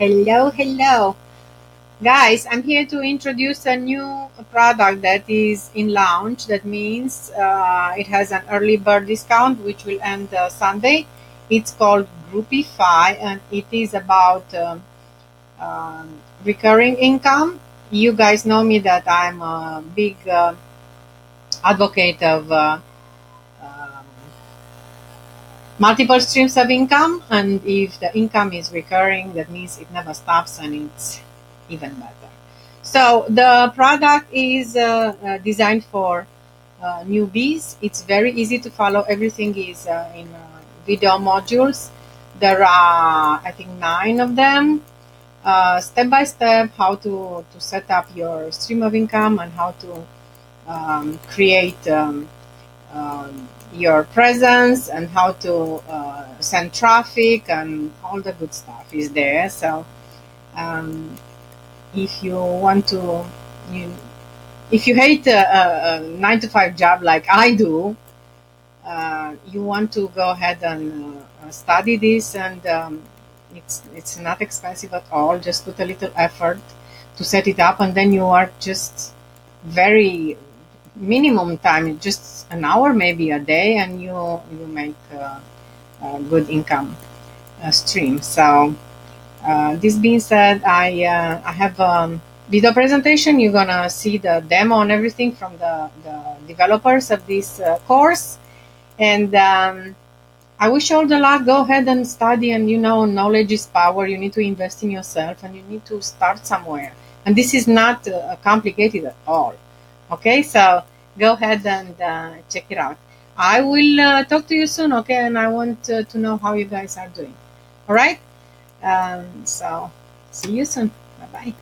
Hello, hello. Guys, I'm here to introduce a new product that is in launch. That means uh, it has an early bird discount which will end uh, Sunday. It's called Groupify and it is about um, um, recurring income. You guys know me that I'm a big uh, advocate of uh, multiple streams of income and if the income is recurring that means it never stops and it's even better. So the product is uh, uh, designed for uh, newbies. It's very easy to follow. Everything is uh, in uh, video modules. There are i think nine of them. Uh, step by step how to to set up your stream of income and how to um, create um, um, your presence and how to uh, send traffic and all the good stuff is there. So um, if you want to, you, if you hate a, a, nine to five job like I do, uh, you want to go ahead and uh, study this and um, it's it's not expensive at all. Just put a little effort to set it up and then you are just very minimum time, just an hour, maybe a day, and you you make a, a good income uh, stream. So, uh, this being said, I uh, I have a um, video presentation. You're gonna see the demo and everything from the, the developers of this uh, course, and um, I wish you all the luck. Go ahead and study, and you know, knowledge is power. You need to invest in yourself, and you need to start somewhere. And this is not uh, complicated at all. Okay, so go ahead and uh, check it out. I will uh, talk to you soon, okay? And I want uh, to know how you guys are doing. All right? Um, so, see you soon. Bye bye.